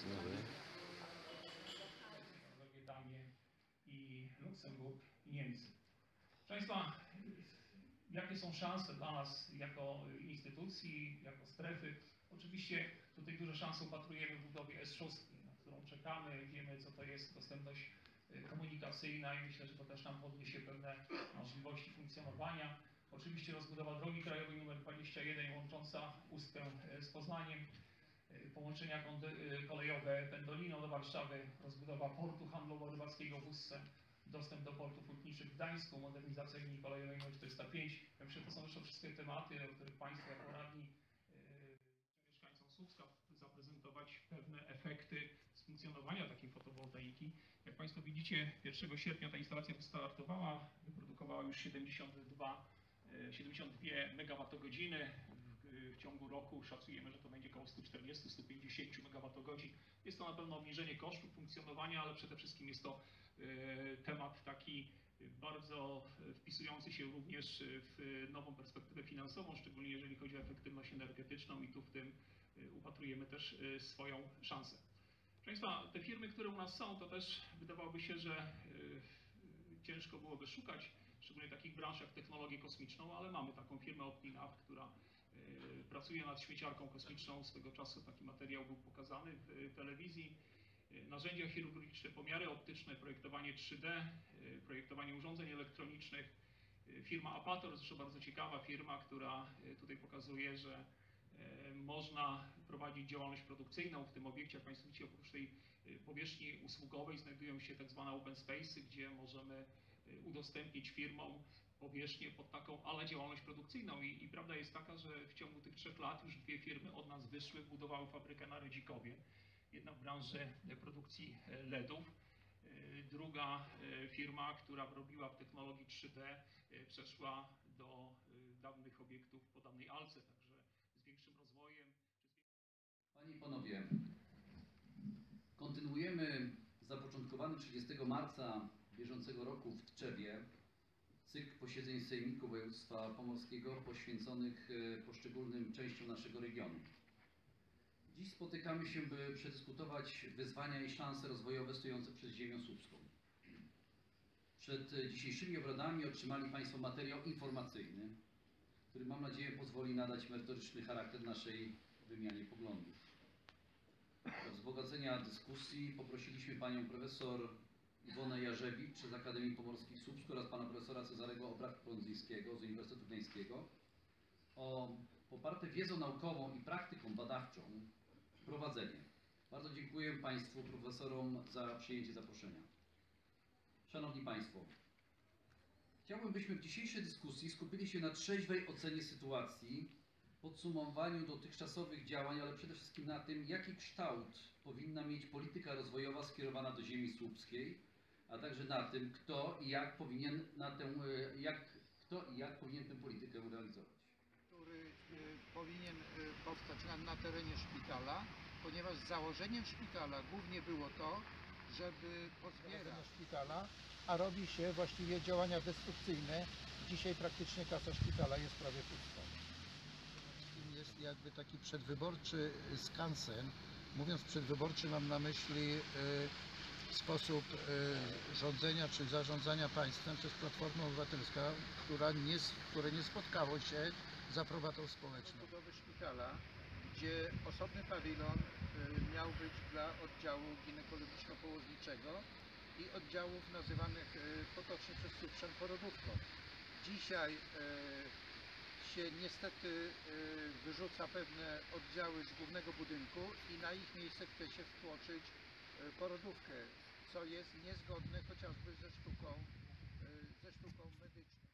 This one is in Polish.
Znowu. Wietnamie i Luksemburg i Niemcy. Proszę Państwa, jakie są szanse dla nas jako instytucji, jako strefy? Oczywiście tutaj duże szanse upatrujemy w budowie S6, na którą czekamy, wiemy co to jest dostępność y, komunikacyjna i myślę, że to też nam podniesie pewne możliwości funkcjonowania. Oczywiście rozbudowa drogi krajowej nr 21 łącząca Ustkę z Poznaniem, połączenia kondy- y, kolejowe Pendolino do Warszawy, rozbudowa portu handlowo-rybackiego w Ustce, dostęp do portów hutniczych w Gdańsku, modernizacja linii kolejowej nr 405. Ja myślę, że to są jeszcze wszystkie tematy, o których Państwo jako radni yy, mieszkańcom Słupska zaprezentować pewne efekty z funkcjonowania takiej fotowoltaiki. Jak Państwo widzicie, 1 sierpnia ta instalacja wystartowała, wyprodukowała już 72, e, 72 MWh. W, ciągu roku szacujemy, że to będzie około 140-150 MWh. Jest to na pewno obniżenie kosztów funkcjonowania, ale przede wszystkim jest to e, temat taki bardzo wpisujący się również w nową perspektywę finansową, szczególnie jeżeli chodzi o efektywność energetyczną i tu w tym y, upatrujemy też y, swoją szansę. Proszę Państwa, te firmy, które u nas są, to też wydawałoby się, że ciężko byłoby szukać, szczególnie takich branż jak technologię kosmiczną, ale mamy taką firmę Optinav, która y, pracuje nad śmieciarką kosmiczną. Swego czasu taki materiał był pokazany w y, telewizji. Y, Narzędzia chirurgiczne, pomiary optyczne, projektowanie 3D, y, projektowanie urządzeń elektronicznych. Firma Apator, zresztą bardzo ciekawa firma, która tutaj pokazuje, że można prowadzić działalność produkcyjną w tym obiekcie. Jak Państwo widzicie, oprócz tej powierzchni usługowej znajdują się tak zwane open spaces, gdzie możemy udostępnić firmom powierzchnię pod taką ale działalność produkcyjną. I, I prawda jest taka, że w ciągu tych trzech lat już dwie firmy od nas wyszły, budowały fabrykę na Redzikowie. Jedna w branży produkcji e, LEDów, e, druga e, firma, która robiła w technologii 3D, e, przeszła do dawnych obiektów po dawnej Alce, także z większym rozwojem. Panie i Panowie, kontynuujemy zapoczątkowany 30 marca bieżącego roku w Tczewie cykl posiedzeń Sejmiku Województwa Pomorskiego poświęconych e, poszczególnym częściom naszego regionu. Dziś spotykamy się, by przedyskutować wyzwania i szanse rozwojowe stojące przed ziemią słupską. Przed e, dzisiejszymi obradami otrzymali Państwo materiał informacyjny, który mam nadzieję pozwoli nadać merytoryczny charakter naszej wymianie poglądów. Do wzbogacenia dyskusji poprosiliśmy panią profesor Iwonę Jarzewicz z Akademii Pomorskiej w Słupsku oraz pana profesora Cezarego Obrak-Prądzyńskiego z Uniwersytetu Gdańskiego o poparte wiedzą naukową i praktyką badawczą prowadzenie. Bardzo dziękuję Państwu profesorom za przyjęcie zaproszenia. Szanowni Państwo, Chciałbym, byśmy w dzisiejszej dyskusji skupili się na trzeźwej ocenie sytuacji, podsumowaniu dotychczasowych działań, ale przede wszystkim na tym, jaki kształt powinna mieć polityka rozwojowa skierowana do ziemi słupskiej, a także na tym, kto i jak powinien, na tę, e, jak, kto i jak powinien tę politykę realizować. który y, powinien y, powstać na, na terenie szpitala, ponieważ założeniem szpitala głównie było to, żeby pozbierać szpitala, a robi się właściwie działania destrukcyjne. Dzisiaj praktycznie kasa szpitala jest prawie pusta. Jest jakby taki przedwyborczy skansen. Mówiąc przedwyborczy mam na myśli y, sposób y, rządzenia czy zarządzania państwem przez Platformę Obywatelską, która nie, które nie spotkało się z aprobatą społeczną. budowy szpitala, gdzie osobny pawilon y, miał być dla oddziału ginekologiczno-położniczego i oddziałów nazywanych y, potocznie przez Słupszan porodówką. Dzisiaj się niestety wyrzuca pewne oddziały z głównego budynku i na ich miejsce chce się wtłoczyć E, porodówkę, co jest niezgodne chociażby ze sztuką, e, ze sztuką medyczną.